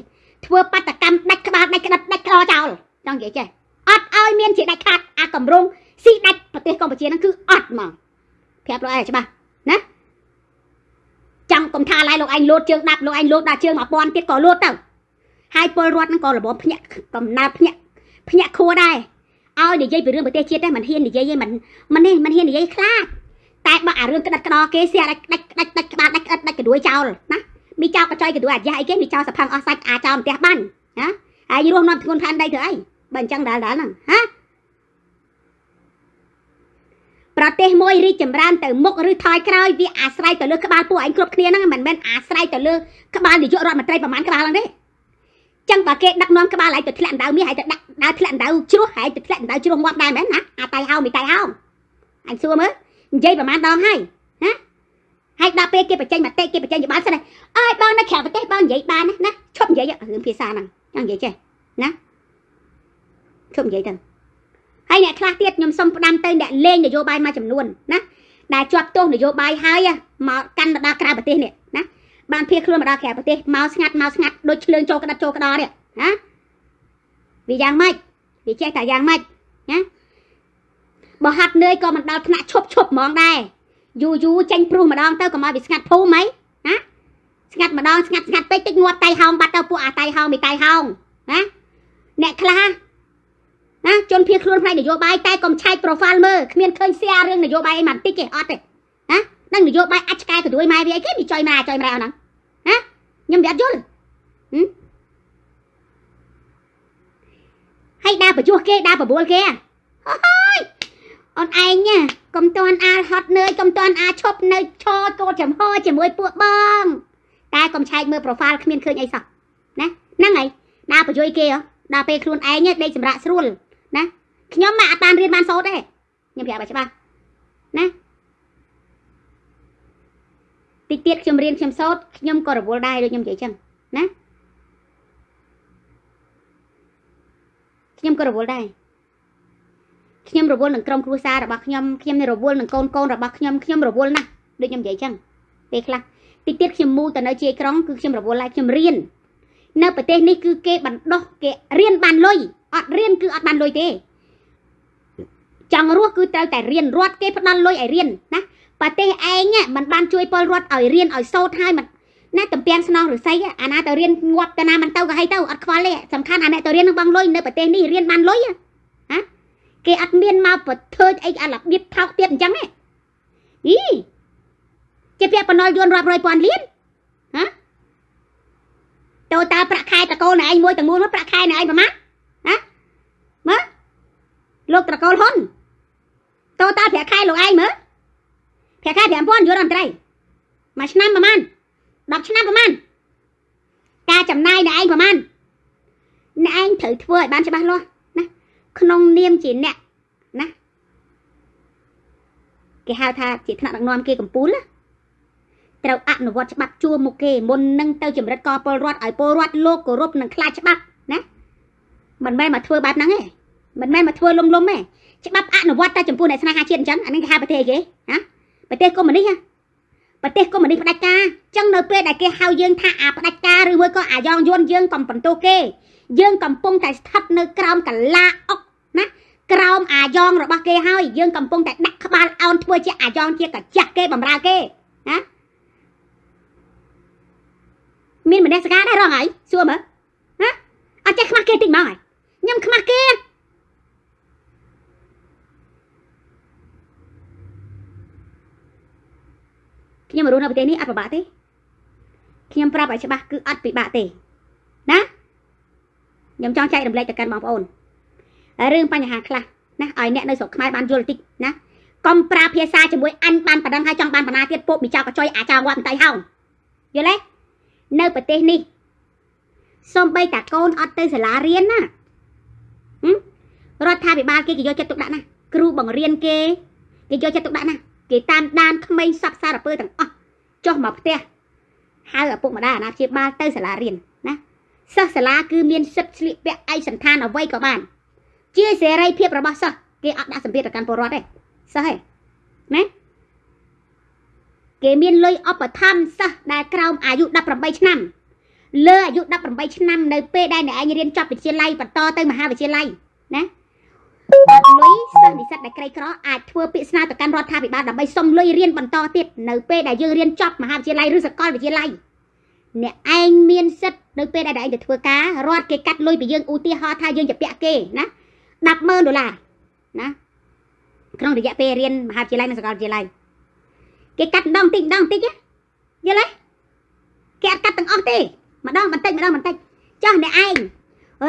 ធ្វើបាតកម្មដាច់ក្បាលដាច់ក្តិតដាច់ក្លោចោលចង់និយាយចេះអត់ឲ្យមានជាដាច់ខាតអាកម្រងស៊ីដាច់ប្រទេសកម្ពុជាហ្នឹងគឺអត់ហ្មងប្រាប់លោកឯងច្បាស់ណាចង់កុំថាឡាយលោកឯងលោតជើងដាប់លោកឯងលោតដាក់ជើង1000ទៀតក៏លោតទៅហើយពលរដ្ឋហ្នឹងក៏របបភ្ញាក់កំណើភ្ញាក់ភ្ញាក់ខួរដែរឲ្យនិយាយពីរឿងប្រទេសជាតិដែរមិនហ៊ាននិយាយទេមិនមិននេះមិនហ៊ាននិយាយខ្លាច តែបើអារឿងក្តិតក្តោគេសៀដាច់ដាច់ដាច់ដាច់ក្បាលដាច់ក្អិតដាច់កដួយចោលណាមីចោលកញ្ចុយកដួយអាយ៉ាអីគេមីចោលសផឹងអស់សាច់អាចោលផ្ទះបាញ់ណាហើយរស់នាំធ្ងន់ផែនដីធ្វើអីបើអញ្ចឹងដាល់ដាល់ហ្នឹងហាប្រទេសមួយរីកចម្រើនទៅមុខឬថយក្រោយវាអាស្រ័យទៅលើក្បាលពួកឯងគ្រប់គ្នាហ្នឹងមិនមែនអាស្រ័យទៅលើក្បាលនាយករដ្ឋមន្ត្រីប្រហែលក្បាលហ្នឹងទេចឹងបើគេដឹកនាំក្បាលឲ្យទៅធ្លាក់ដៅមាសឲ្យទៅដាក់ដើរធ្លាក់ដៅជ្រោះហើយទៅធ្លាក់ដៅជ្រោះងាប់ដែរមែនណាអាតៃហោមីតៃហោអញសួរមើល និយាយប្រហែលដងហើយណាហើយដល់ពេលគេបញ្ចេញមតិគេបញ្ចេញយោបល់សិនហើយអើយបងនៅក្រៅប្រទេសបងនិយាយបានណាឈប់និយាយរឿងភាសាហ្នឹងចង់និយាយចេះណាឈប់និយាយទៅហើយអ្នកខ្លះទៀតខ្ញុំសុំផ្ដាំទៅអ្នកលេងនយោបាយមួយចំនួនណាដែលជាប់ទោសនយោបាយហើយមកកាន់ទៅដល់ក្រៅប្រទេសនេះណាបានភៀសខ្លួនមកដល់ក្រៅប្រទេសមកស្ងាត់មកស្ងាត់ដូចឆ្លើងចូលក្តាប់ចូលក្តោនេះណាវាយ៉ាងម៉េចវាចេះតែយ៉ាងម៉េចណា បើហាត់នឿយក៏មិនដល់ថ្នាក់ឈប់ឈប់ហ្មងដែរយូរយូរចេញព្រុសម្ដងទៅក៏មកវាស្ងាត់ភូមិហីណាស្ងាត់ម្ដងស្ងាត់ស្ងាត់ពេកតិចងាប់តៃហោងបាត់ទៅពួកអាតៃហោងមីតៃហោងណាអ្នកខ្លះណាជនភៀសខ្លួនផ្នែកនយោបាយតែកុំឆែក profile មើលគ្មានឃើញ share រឿងនយោបាយអីមិនតិចទេអត់ទេណានឹងនយោបាយអាចឆ្កែកដួយម៉ែវាអីគេវាចុយម៉ែចុយម៉ែអស់ហ្នឹងណាខ្ញុំវាអត់យល់ហើយដើរបញ្ចុះគេដើរបបួលគេហើយ អូនឯងណាកុំតន់អាលហត់នឿយកុំតន់អាឈប់នៅឈរកោតចំហជាមួយពួកបងតែកុំឆែកមើល profile គ្មានឃើញអីសោះណាហ្នឹងហើយដើរបញ្យុយគេដល់ពេលខ្លួនឯងដេកសម្រាប់ស្រួលណាខ្ញុំមកអត់បានរៀនបានសូត្រទេខ្ញុំប្រាប់ឲ្យច្បាស់ណាតិចទៀតខ្ញុំរៀនខ្ញុំសូត្រខ្ញុំក៏រវល់ដែរដូចខ្ញុំនិយាយចឹងណាខ្ញុំក៏រវល់ដែរ ខ្ញុំរវល់នឹងក្រុមគ្រួសាររបស់ខ្ញុំខ្ញុំរវល់នឹងកូនកូនរបស់ខ្ញុំខ្ញុំរវល់ណាស់ដូចខ្ញុំនិយាយចឹងពេលខ្លះតិចទៀតខ្ញុំមូទៅនៅជាយក្រុងគឺខ្ញុំរវល់ហើយខ្ញុំរៀននៅប្រទេសនេះគឺគេបណ្ដោះគេរៀនបានលុយអត់រៀនគឺអត់បានលុយទេចង់រស់គឺត្រូវតែរៀនរត់គេផ្ដល់លុយឲ្យរៀនណាប្រទេសឯងមិនបានជួយពលរដ្ឋឲ្យរៀនឲ្យសូត្រឲ្យមិនណាតំពាំងស្នងរស័យអាណាទៅរៀនងាប់ទៅណាមិនទៅក៏ឲ្យទៅអត់ខ្វល់ទេសំខាន់អាអ្នកទៅរៀននឹងបងលុយនៅប្រទេសនេះរៀនបានលុយហ៎ គេអត់មានមកប្រធ្វើអីអារបៀបថោកទៀតអញ្ចឹងទេអីជាពាក់បណ្ណលយួនរាប់រយពាន់លានហ៎តើតើប្រាក់ខែតកូលណែឯងមួយទាំងមូលនោះប្រាក់ខែណែឯងប្រមាណណាមើលលោកត្រកូលហ៊ុនតើតើប្រាក់ខែលោកឯងមើលប្រាក់ខែ5000យួនរដ្ឋមន្ត្រីមួយឆ្នាំប្រមាណ10ឆ្នាំប្រមាណការចំណាយណែឯងប្រមាណណែឯងត្រូវធ្វើឲ្យបានច្បាស់លាស់ណា ក្នុងនាមជាអ្នកណាគេហៅថាជាថ្នាក់ដឹកនាំគេកម្ពុជាណាត្រូវអនុវត្តច្បាប់ជួមុខគេមុននឹងទៅចម្រិតកពលរដ្ឋឲ្យពលរដ្ឋលោកគោរពនិងខ្លាចច្បាប់ណាមិនមែនមកធ្វើបែបហ្នឹងទេមិនមែនមកធ្វើលំលំទេច្បាប់អនុវត្តតែចំពោះអ្នកស្នេហាជាតិអញ្ចឹងអានេះគេហៅប្រទេសគេណាប្រទេសកុម្មុយនីសប្រទេសកុម្មុយនីសផ្ដាច់ការអញ្ចឹងនៅពេលដែលគេហៅយើងថាអាផ្ដាច់ការឬមួយក៏អាយ៉ងយួនយើងកំបន្ទោគេយើងកំពុងតែស្ថិតនៅក្រោមកលាអុកណា ក្រោមអាយ៉ងរបស់គេហើយយើងកំពុងតែដាក់ក្បាលអោនធ្វើជាអាយ៉ងជាកាចាស់គេបំរើគេណាមានមនសិការដែររងហើយសួរមើលណាអត់ចេះខ្មាស់គេតិចមកហើយខ្ញុំខ្មាស់គេខ្ញុំរស់នៅប្រទេសនេះអត់ពិបាកទេខ្ញុំប្រាប់ឲ្យច្បាស់គឺអត់ពិបាកទេណាខ្ញុំចង់ចែករំលែកទៅកាន់បងប្អូន រឿងបញ្ហាខ្លះណាឲ្យអ្នកនៅស្រុកខ្មែរបានយល់តិចណាកុំប្រើភាសាជាមួយអញបានប៉ណ្ណឹងហើយចង់បានបណ្ណាទៀតពុកមីចៅកចុយអាចៅវត្តបន្តិចហោងយល់ទេនៅប្រទេសនេះសំបីតាកូនអត់ទៅសាលារៀនណារដ្ឋាភិបាលគេគេយកចិត្តទុកដាក់ណាគ្រូបង្រៀនគេគេយកចិត្តទុកដាក់ណាគេតាមដានក្មេងសັບសារពើទាំងអស់ចុះមកផ្ទះហៅឪពុកម្ដាយអាណាព្យាបាលទៅសាលារៀនណាសិស្សសាលាគឺមានសិទ្ធិស្លៀកពាក់ឯកសន្តានអ្វីក៏បាន ជាសេរីភាពរបស់សិស្សគេអត់ដាក់សម្ពាធទៅកាន់ពលរដ្ឋទេសិស្សទេណាគេមានលុយឧបត្ថម្ភសិស្សដែលក្រោមអាយុ18ឆ្នាំលើអាយុ18ឆ្នាំនៅពេលដែលអ្នកឯងរៀនចប់វិទ្យាល័យបន្តទៅមហាវិទ្យាល័យណាបាត់លុយសិស្សនិស្សិតដែលក្រីក្រអាចធ្វើពាក្យស្នើទៅកាន់រដ្ឋាភិបាលដើម្បីសុំលុយរៀនបន្តទៀតនៅពេលដែលយើងរៀនចប់មហាវិទ្យាល័យឬសាកលវិទ្យាល័យអ្នកឯងមានសិទ្ធនៅពេលដែលឯងទៅធ្វើការរដ្ឋគេកាត់លុយពីយើងឧទាហរណ៍ថាយើងជាពាក់គេណា 100,000ដុល្លារណាក្នុងរយៈពេលរៀនមហាវិទ្យាល័យនិងសាកលវិទ្យាល័យគេកាត់ម្ដងតិចម្ដងតិចយល់ទេគេអត់កាត់ទាំងអស់ទេម្ដងបន្តិចម្ដងបន្តិចចុះអ្នកឯង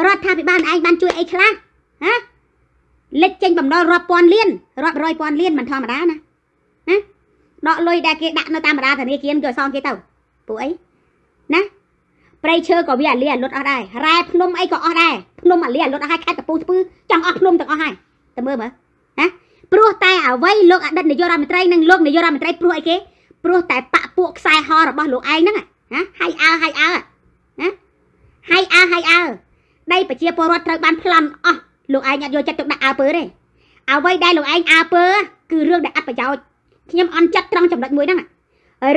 រដ្ឋាភិបាលឯងបានជួយអីខ្លះហ៎លេចចេញបំណុលរាប់ពាន់លានរាប់រយពាន់លានមិនធម្មតាណាណាដកលុយដែលគេដាក់នៅតាមបណ្ដាធនាគារយកសងគេទៅពួកអីណាព្រៃឈើក៏វាអាលីអាលុតអស់ដែររ៉ែភ្នំអីក៏អស់ដែរភ្នំអាលីអាលុតអស់ហើយខេត្តកពូស្ពឺ ចង់អស់ភ្នំទាំងអស់ហើយទៅមើលមើលណាព្រោះតែអ្វីលោកអតីតនាយករដ្ឋមន្ត្រីនិងលោកនាយករដ្ឋមន្ត្រីព្រោះអីគេព្រោះតែបាក់ពួកខ្សែហរបស់លោកឯងហ្នឹងណាហើយអើហើយអើណាហើយអើហើយអើដីប្រជាពលរដ្ឋត្រូវបានប្លន់អស់លោកឯងអត់យកចិត្តទុកដាក់អើពើទេអ្វីដែលលោកឯងអើពើគឺរឿងដែលអត់ប្រយោជន៍ខ្ញុំអន់ចិត្តត្រង់ចំណុចមួយហ្នឹង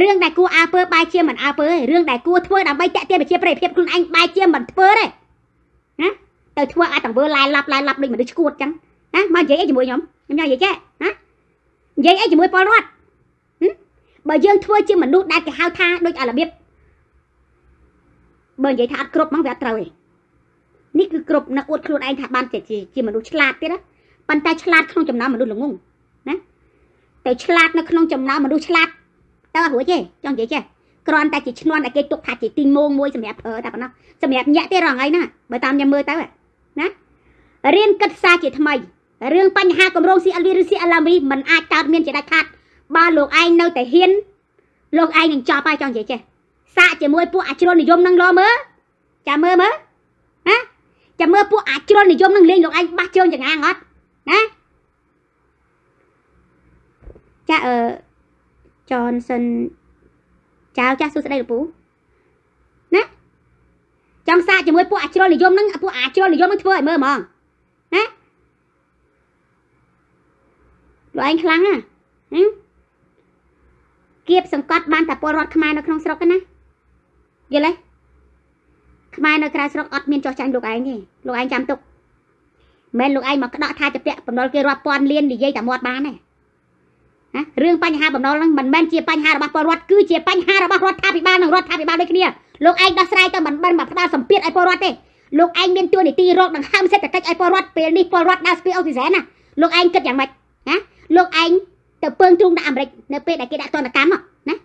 រឿងដែលគួរអើពើបែរជាមិនអើពើទេរឿងដែលគួរធ្វើដើម្បីតាក់ទាញប្រជាប្រិយភាពខ្លួនឯងបែរជាមិនធ្វើទេណា ទៅធ្វើឲ្យតង្វើឡាយឡាប់ឡាយឡាប់ដូចមនុស្សឈួតចឹងណាមកនិយាយអីជាមួយខ្ញុំខ្ញុំនិយាយចេះណានិយាយអីជាមួយពលរដ្ឋបើយើងធ្វើជាមនុស្សដែលគេហៅថាដូចអារបៀបបើនិយាយថាអត់គ្រប់មកវាអត់ត្រូវទេនេះគឺគ្រប់នៅអួតខ្លួនឯងថាបានជាជាមនុស្សឆ្លាតទៀតណាប៉ុន្តែឆ្លាតក្នុងចំណោមមនុស្សល្ងងណាតែឆ្លាតនៅក្នុងចំណោមមនុស្សឆ្លាតតើរួចទេចង់និយាយចេះគ្រាន់តែជាឈ្នន់តែគេទុកថាជាទីងងមួយសម្រាប់ប្រើតែប៉ុណ្ណោះសម្រាប់ញាក់ទេរងថ្ងៃណាបើតាមខ្ញុំមើលទៅ ណារៀនគិតសាជាថ្មីរឿងបញ្ហាកម្រង CLV ឬ CLV មិនអាចកើតមានជាដាច់ខាតបើលោកឯងនៅតែហ៊ានលោកឯងនឹងចប់ហើយចង់និយាយចេះសាកជាមួយពួកអាជ្រុលនិយមនឹងលមើលចាំមើលមើលណាចាំមើលពួកអាជ្រុលនិយមនឹងលេងលោកឯងបាសជើងចងាងអត់ណាចាអឺ Johnson ចៅចាស់សួស្ដីលោកពូណា ចង់សាកជាមួយពួកអាជ្រុលនិយមហ្នឹងពួកអាជ្រុលនិយមហ្នឹងធ្វើឲ្យមើលហ្មងណាលោកឯងខ្លាំងណាគៀបសង្កត់បានតែពលរដ្ឋខ្មែរនៅក្នុងស្រុកណាយល់ទេខ្មែរនៅក្រៅស្រុកអត់មានចោះចាញ់លោកឯងទេលោកឯងចាំទុកមិនលោកឯងមកក្តក់ថាជាពាក់បំណុលគេរាប់ពាន់លាននិយាយតែមាត់បានទេណារឿងបញ្ហាបំណុលហ្នឹងមិនមែនជាបញ្ហារបស់ពលរដ្ឋគឺជាបញ្ហារបស់រដ្ឋាភិបាលនិងរដ្ឋាភិបាលដូចគ្នា លោកឯងដោះស្រាយទៅមិនបានមកផ្ដាល់សម្ពាធឲ្យពលរដ្ឋទេលោកឯងមានទួនាទីរកដង្ហើមសេដ្ឋកិច្ចឲ្យពលរដ្ឋពេលនេះពលរដ្ឋដើរស្ពីអុកស៊ីហ្សែនណាលោកឯងគិតយ៉ាងម៉េចណាលោកឯងទៅពើងទ្រូងដាក់អាមេរិកនៅពេលដែលគេដាក់ទណ្ឌកម្មណា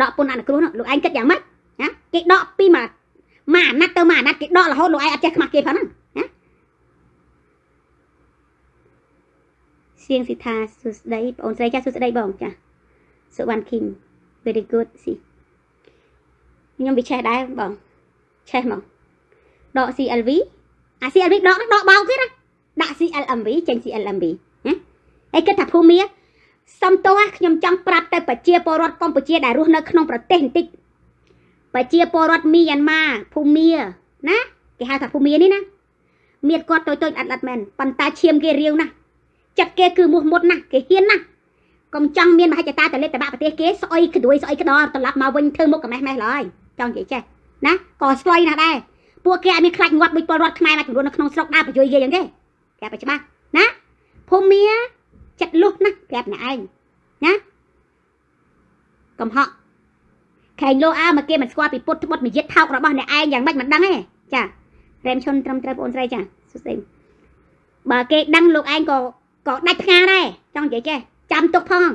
ដកពន្ធអនុគ្រោះលោកឯងគិតយ៉ាងម៉េចណាគេដកពីមួយមួយអាណត្តិទៅមួយអាណត្តិគេដករហូតលោកឯងអត់ចេះខ្មាស់គេផងហ្នឹងសៀងសិថាសួស្ដីបងអូនស្រីចាសួស្ដីបងចាសុវណ្ណឃីម very good ស៊ី ខ្ញុំវាឆេះដែរបងឆេះមកដក CLV អា CLV ដកដកបោកទៀតណាដាក់ CLMV ចេញ CLMV ណាហើយគិតថាភូមិសំទោសខ្ញុំចង់ប្រាប់ទៅប្រជាពលរដ្ឋកម្ពុជាដែលរស់នៅក្នុងប្រទេសបន្តិចប្រជាពលរដ្ឋមីយ៉ាន់ម៉ាភូមិណាគេហៅថាភូមិនេះណាមានគាត់តូចតូចអត់អត់មែនប៉ុន្តែឈាមគេរាវណាស់ចិត្តគេគឺមោះមុតណាស់គេហ៊ានណាស់កុំចង់មានមហិច្ឆតាតលេតបាក់ប្រទេសគេស្អុយក្ដួយស្អុយក្ដរត្រឡប់មកវិញធ្វើមុខកម៉េះម៉េះឡើយ ចង់និយាយចេះណាក៏ស្លុយណាស់ដែរពួកគេអត់មានខ្លាចងាត់ដូចពលរដ្ឋខ្មែរមួយចំនួននៅក្នុងស្រុកដើរបញ្យុយគេយ៉ាងទេប្រាប់ឲ្យច្បាស់ណាភូមិមាចិត្តលុះណាស់ប្រាប់អ្នកឯងណាកំហក់ខែងលោអើមកគេមិនស្គាល់ពីពុតត្បុតមាយាទថោករបស់អ្នកឯងយ៉ាងម៉េចមិនដឹងទេចារែមឈុនត្រឹមត្រូវបងស្រីចាសុស្ដីបើគេដឹងលោកឯងក៏ក៏ដាច់ផ្ងាដែរចង់និយាយចេះចាំទុកផង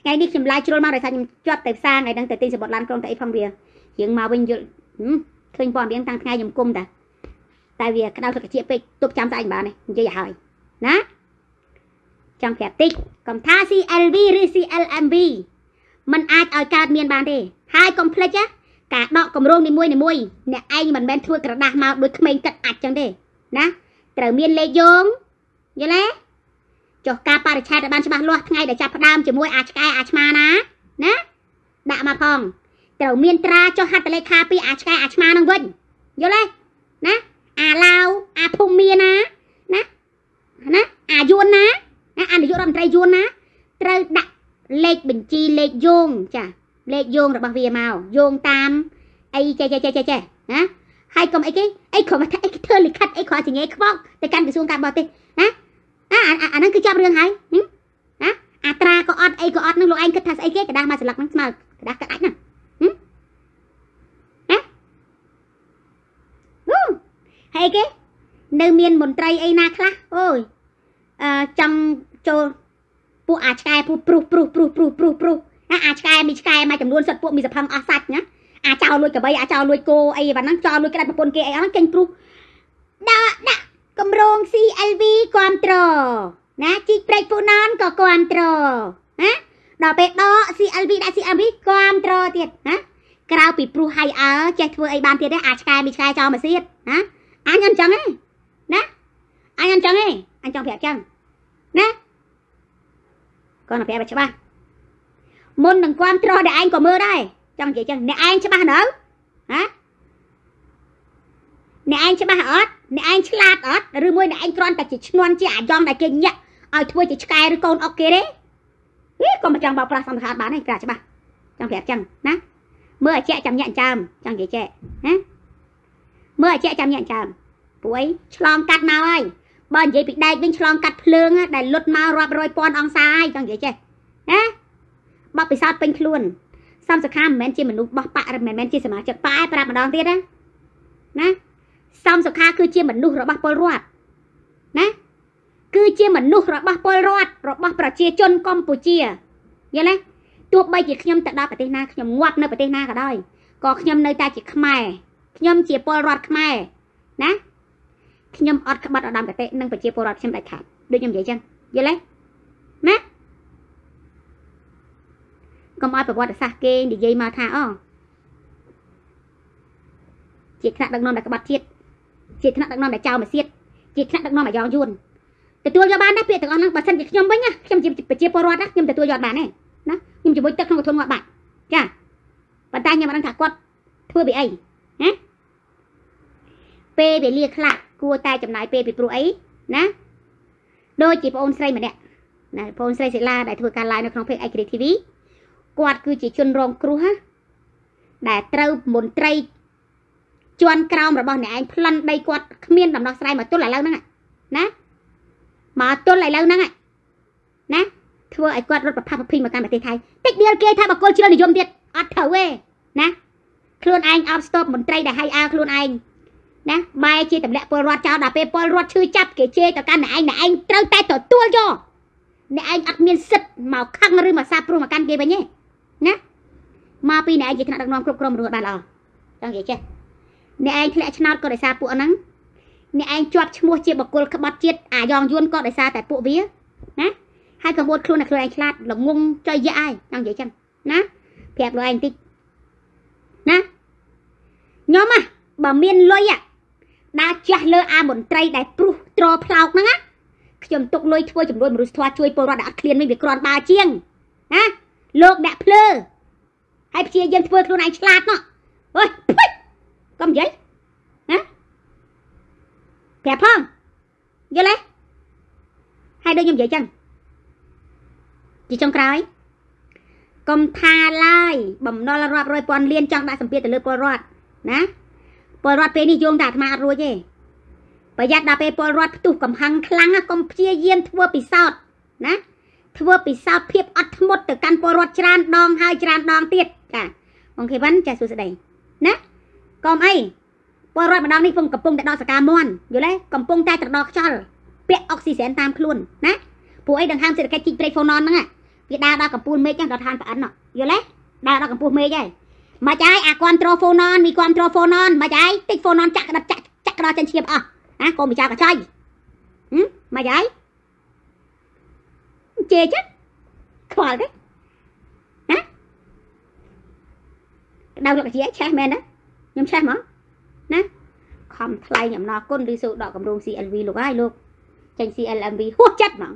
ថ្ងៃនេះខ្ញុំឡាយជ្រុលមកដោយសារខ្ញុំជាប់ទៅផ្សារថ្ងៃហ្នឹងទៅទិញសបុតឡានក្រុងទៅអីផងវា យើងមកវិញយល់ឃើញព័ត៌មានតាំងថ្ងៃខ្ញុំគុំតាតែវាក្តៅទឹកជាពេកទប់ចាំស្អែកបានទេនិយាយឲ្យហើយណាចង់ប្រាប់តិចកុំថា CLV ឬ CLMV มันអាចឲ្យកើតមានបានទេហើយកុំភ្លេចណាការដកគម្រោងនីមួយនីមួយអ្នកឯងមិនមែនធ្វើក្រដាស់មកដូចក្មេងកាត់អាចចឹងទេណាត្រូវមានលេខយោងយល់ទេចុះការបរិច្ឆេទឲ្យបានច្បាស់លាស់ថ្ងៃដែលចាប់ផ្ដើមជាមួយអាឆ្កែអាឆ្មាណាណាដាក់មកផង ត្រូវមានត្រាចុះហត្ថលេខាពីអាឆ្កែអាឆ្មានឹងវិញយល់ទេណាអាឡាវអាភូមិមានណាណាណាអាយួនណាណាអនុយុរដ្ឋមន្ត្រីយួនណាត្រូវដាក់លេខបញ្ជីលេខយោងចាលេខយោងរបស់វាមកយោងតាមអីចេះចេះចេះចេះណាហើយកុំអីគេអីគ្រាន់តែអីធ្វើលិខិតអីគ្រាន់តែញ៉េខ្វក់ទៅកាន់ក្រសួងការបរទេសណាអាអាហ្នឹងគឺចាប់រឿងហើយណាអាត្រាក៏អត់អីក៏អត់នឹងលោកឯងគិតថាស្អីគេกระดาษមកស្លឹកហ្នឹងស្មើกระดาษកាត់អាចហ្នឹង ហើយគេ នៅមានមន្ត្រីអីណាខ្លះអូយអឺចង់ចូលពួកអាឆ្កែពួកព្រុសព្រុសព្រុសព្រុសព្រុសព្រុសណាអាឆ្កែមានឆ្កែមួយចំនួនសិតពួកមានសភឹងអស់សាច់ណាអាចោលលួចកបីអាចោលលួចគោអីប៉ុណ្ណឹងចោលលួចក្តាច់ប្រពន្ធគេអីអស់ចេញព្រុសដាក់ដាក់កម្រង CLV គ្រប់ត្រណាជីកព្រែកពូណនក៏គ្រប់ត្រណាដល់ពេលដក CLV ដាក់ CLV គ្រប់ត្រទៀតណាក្រៅពីព្រុសហៃអើចេះធ្វើអីបានទៀតទេអាឆ្កែមានឆ្កែចោលមកទៀតណា អញអញ្ចឹងឯងណាអញអញ្ចឹងឯងអញចង់ប្រាប់ចឹងណាគាត់ប្រាប់ច្បាស់មុននឹងគ្រប់ត្រដែលឯងក៏មើលដែរចង់និយាយចឹងអ្នកឯងច្បាស់នៅហ៎អ្នកឯងច្បាស់អត់អ្នកឯងឆ្លាតអត់ឬមួយអ្នកឯងគ្រាន់តែជាឈ្នន់ជាអាយ៉ងដែលគេញាក់ឲ្យធ្វើជាឆ្កែឬកូនអុកគេទេហីក៏មិនចង់បោកប្រាស់សំខាន់បានទេក្រាច្បាស់ចង់ប្រាប់ចឹងណាមើលឲ្យជាក់ចាំញាក់ចាំចង់និយាយចេះណា មើលឲ្យជាក់ចាំញាក់ចាំព្រោះអីឆ្លងកាត់មកហើយបើនិយាយពីដែកវិញឆ្លងកាត់ភ្លើងដែលលុតមករាប់រយពាន់អង្សាហើយចង់និយាយចេះណាបបពិសោធន៍ពេញខ្លួនសំសខាមិនមែនជាមនុស្សបោះបាក់មិនមែនជាសមាជិកប៉ែប្រាប់ម្ដងទៀតណាណាសំសុខាគឺជាមនុស្សរបស់ពលរដ្ឋណាគឺជាមនុស្សរបស់ពលរដ្ឋរបស់ប្រជាជនកម្ពុជាយល់ទេទោះបីជាខ្ញុំទៅដល់ប្រទេសណាខ្ញុំងាប់នៅប្រទេសណាក៏ដោយក៏ខ្ញុំនៅតែជាខ្មែរ ខ្ញុំជាពលរដ្ឋខ្មែរណាខ្ញុំអត់ក្បត់ឧត្តមកតេនិងប្រជាពលរដ្ឋខ្ញុំដាច់ខាតដូចខ្ញុំនិយាយចឹងយល់ទេណាកុំឲ្យប្រវត្តិសាស្ត្រគេនិយាយមកថាអូជាថ្នាក់ដឹកនាំដែលក្បត់ជាតិជាថ្នាក់ដឹកនាំដែលចោលមកសៀតជាថ្នាក់ដឹកនាំអាយ៉ងយួនទទួលយកបានដែរពាក្យទាំងអស់ហ្នឹងបើសិនជាខ្ញុំវិញណាខ្ញុំជាប្រជាពលរដ្ឋណាខ្ញុំទទួលយកបានទេណាខ្ញុំជាមួយទឹកក្នុងកធនងាប់បាច់ចាប៉ុន្តែខ្ញុំមិនដឹងថាគាត់ធ្វើពីអីណា ពេលវេលាខ្លះគួរតែចំណាយពេលពីព្រោះអីណាដូចជាបងអូនស្រីម្នាក់ណាបងអូនស្រីសិលាដែលធ្វើការ live នៅក្នុង page Icre TV គាត់គឺជាជនរងគ្រោះណាដែលត្រូវមន្ត្រីជាន់ក្រោមរបស់អ្នកឯងប្លន់ដីគាត់គ្មានដំណោះស្រាយមកទល់ឥឡូវហ្នឹងណាមកទល់ឥឡូវហ្នឹងណាធ្វើឲ្យគាត់រត់ប្រផាប់ប្រភីមកកាន់ប្រទេសថៃតិចដៀលគេថាបកគលជ្រុលនិយមទៀតអត់ត្រូវទេណាខ្លួនឯងអត់ស្ទប់មន្ត្រីដែលហៃអើខ្លួនឯង ណាបែរជាទម្លាក់ពលរដ្ឋចោលដល់ពេលពលរដ្ឋឈឺចាប់គេជេរទៅកាន់អ្នកឯងអ្នកឯងត្រូវតែទទួលយកអ្នកឯងអត់មានសិទ្ធមកខឹងឬមកសាបព្រោះមកកាន់គេវិញទេណាមកពីអ្នកឯងជាថ្នាក់ដឹកនាំគ្រប់គ្រងរដ្ឋបានល្អចង់និយាយចេះអ្នកឯងធ្លាក់ឆ្នោតក៏ដោយសារពួកហ្នឹងអ្នកឯងជាប់ឈ្មោះជាបកគលក្បត់ជាតិអាយ៉ងយួនក៏ដោយសារតែពួកវាណាហើយក៏មួតខ្លួនតែខ្លួនឯងឆ្លាតល្ងងចុយយ៉ាឯងចង់និយាយចឹងណាប្រាប់លោកឯងតិចណាខ្ញុំហ่ะបើមានលុយ ដើរចាស់លើអាមន្ត្រីដែលព្រុសត្រផ្លោកហ្នឹងណាខ្ញុំទុកលុយធ្វើចំនួនមនុស្សធម៌ជួយពលរដ្ឋដែលអត់ឃ្លានវិញវាគ្រាន់បើជាងណាលោកដាក់ភ្លើហើយព្យាយាមធ្វើខ្លួនឯងឆ្លាតណោះអើយកុំនិយាយណាប្រាប់ផងយល់ទេហើយដូចខ្ញុំនិយាយចឹងជាចុងក្រោយកុំថាឡើយបំណុលរាប់រយពាន់លានចង់ដាក់សម្ពាធទៅលើពលរដ្ឋណា ពលរដ្ឋពេលនេះយោងតែអាត្មាអត់រួចទេប្រយ័ត្នដល់ពេលពលរដ្ឋផ្ទុះកំហឹងខ្លាំងណាកុំព្យាយាមធ្វើពិសោធន៍ណាធ្វើពិសោធន៍ភាពអត់ធ្មត់ទៅកាន់ពលរដ្ឋច្រើនដងហើយច្រើនដងទៀតចាបងខេវិនចាសួស្ដីណាកុំអីពលរដ្ឋម្ដងនេះកំពុងតែដកសកាមន់យល់ទេកំពុងតែត្រដោខ្យល់ពាក់អុកស៊ីសែនតាមខ្លួនណាពួកអីដង្ហើមសេដ្ឋកិច្ចជីកព្រៃហ្វូណនហ្នឹងវាដើរដល់កំពូលមេឃចឹងដល់ឋានប្រអិនយល់ទេដើរដល់កំពូលមេឃហើយ មកចាយអាគាំទ្រហ្វូណនមីគាំទ្រហ្វូណនមកចាយតិចហ្វូណនចាក់ក្តាប់ចាក់ចាក់ក្តាប់ចិនឈៀបអស់ណាកូនម្ចាស់កញ្ចៃហឹមមកយាយជេចឹងខ្វល់ទេណាដៅលោកជាឆេះមែនណាខ្ញុំឆេះហ្មងណាខំថ្លៃអំណរគុណឬសូដកកម្រង CLV លោកហើយលោកចេញ CLMV ហួសចិត្តហ្មង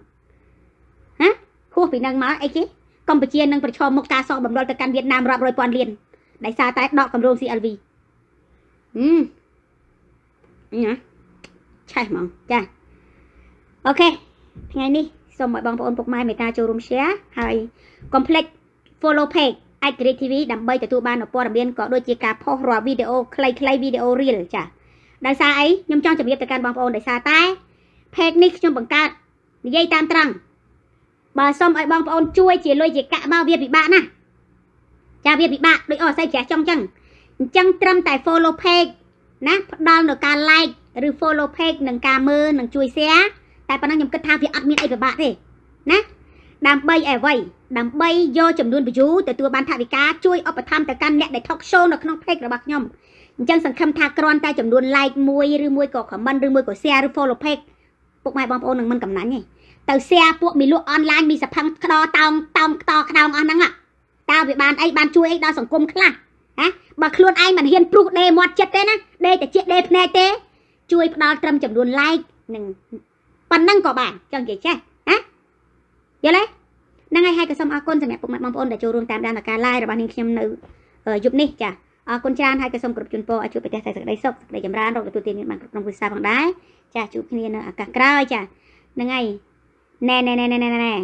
ហ៎ហួសពីនឹងមកអីគេកម្ពុជានឹងប្រឈមមុខការសោកបំណុលទៅកាន់វៀតណាមរាប់រយពាន់លាន ដោយសារតែដកកម្រង CLV ហឹមអីណាឆេះហ្មងចាអូខេថ្ងៃនេះសូមឲ្យបងប្អូនពុកម៉ែមេត្តាចូលរួម share ហើយកុំភ្លេច follow page អាច Create TV ដើម្បីទទួលបានព័ត៌មានក៏ដូចជាការផុសរាល់វីដេអូខ្លីៗវីដេអូ reel ចាដោយសារអីខ្ញុំចង់ជម្រាបទៅកាន់បងប្អូនដោយសារតែ page នេះខ្ញុំបង្កើតនិយាយតាមត្រង់បើសុំឲ្យបងប្អូនជួយជាលុយជាកាក់មកវាពិបាកណាស់ ចាវាពិបាកដូចអស់ស្អីជ្រះចង់ចឹងអញ្ចឹងត្រឹមតែ follow page ណាផ្ដល់នៅការ like ឬ follow page នឹងការមើលនិងជួយ share តែប៉ុណ្ណឹងខ្ញុំគិតថាវាអត់មានអីពិបាកទេណាដើម្បីអ្វីដើម្បីយកចំនួន view ទទួលបានថវិកាជួយឧបត្ថម្ភទៅកាន់អ្នកដែល talk show នៅក្នុង page របស់ខ្ញុំអញ្ចឹងសង្ឃឹមថាគ្រាន់តែចំនួន like មួយឬមួយក៏ comment ឬមួយក៏ share ឬ follow page ពុកម៉ែបងប្អូននឹងមិនកំណាញ់ទេទៅ share ពួកមីលក់ online មីសផឹងក្តោតោងតោងក្តោក្តោងអស់ហ្នឹង តើវាបានអីបានជួយអីដល់សង្គមខ្លះហ៎បើខ្លួនឯងមិនហ៊ានព្រុសដេមាត់ចិត្តទេណាដេតិចដេភ្នែកទេ ជួយផ្ដល់ត្រឹមចំនួន like និងប៉ុណ្ណឹងក៏បានចង់និយាយចេះណាយល់ទេហ្នឹងហើយហើយក៏សូមអរគុណសម្រាប់ពុកម៉ែបងប្អូនដែលចូលរួមតាមដានការ live របស់នាងខ្ញុំនៅយប់នេះចាអរគុណច្រើនហើយក៏សូមគោរពជូនពរឲ្យជួបប្រទេសតែសេចក្តីសុខសេចក្តីចម្រើនរកទទួលទានមានបានគ្រប់ក្នុងវិសាផងដែរចាជួបគ្នានៅឱកាសក្រោយចាហ្នឹងហើយណែណែណែណែណែ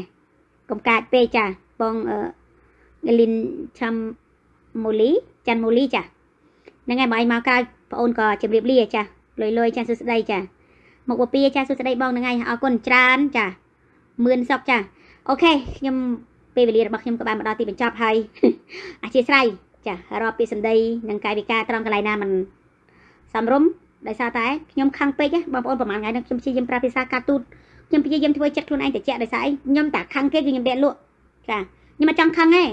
កុំកាចពេកចាបងអឺ លីនឆាំម៉ូលីច័ន្ទម៉ូលីចាហ្នឹងហើយបងឯងមកក្រោយបងអូនក៏ជម្រាបលាចាលុយលុយចាសួស្តីចាមកបពីចាសួស្តីបងហ្នឹងហើយអរគុណច្រើនចាមឿនសុកចាអូខេខ្ញុំពេលវេលារបស់ខ្ញុំក៏បានមកដល់ទីបញ្ចប់ហើយអធិស្ឋានចារាប់ពីសម្ដីនិងកាយវិការត្រង់កន្លែងណាមិនសំរុំដោយសារតែខ្ញុំខឹងពេកបងប្អូនប្រហែលថ្ងៃនេះខ្ញុំព្យាយាមប្រើភាសាការទូតខ្ញុំព្យាយាមធ្វើចិត្តខ្លួនឯងតិចដោយសារអីខ្ញុំតែខឹងគេគឺខ្ញុំដេកលក់ចាខ្ញុំមិនចង់ខឹងទេ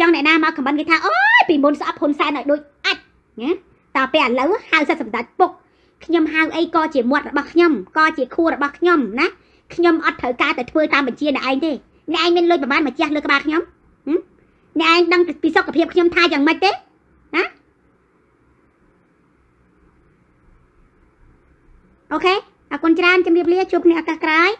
ចង់អ្នកណាមកខមមិនគេថាអូយពីមុនស្អប់ហ៊ុនសែនឲ្យដូចអាចណាតើពេលឥឡូវហៅសិទ្ធសម្ដេចពុកខ្ញុំហៅអីក៏ជាមាត់របស់ខ្ញុំក៏ជាខួររបស់ខ្ញុំណាខ្ញុំអត់ត្រូវការតែធ្វើតាមបញ្ជាអ្នកឯងទេអ្នកឯងមានលុយប្រហែលមកជះលើក្បាលខ្ញុំអ្នកឯងដឹងពីសុខភាពខ្ញុំថាយ៉ាងម៉េចទេណាអូខេអរគុណច្រើនជម្រាបលាជួបគ្នាឱកាសក្រោយ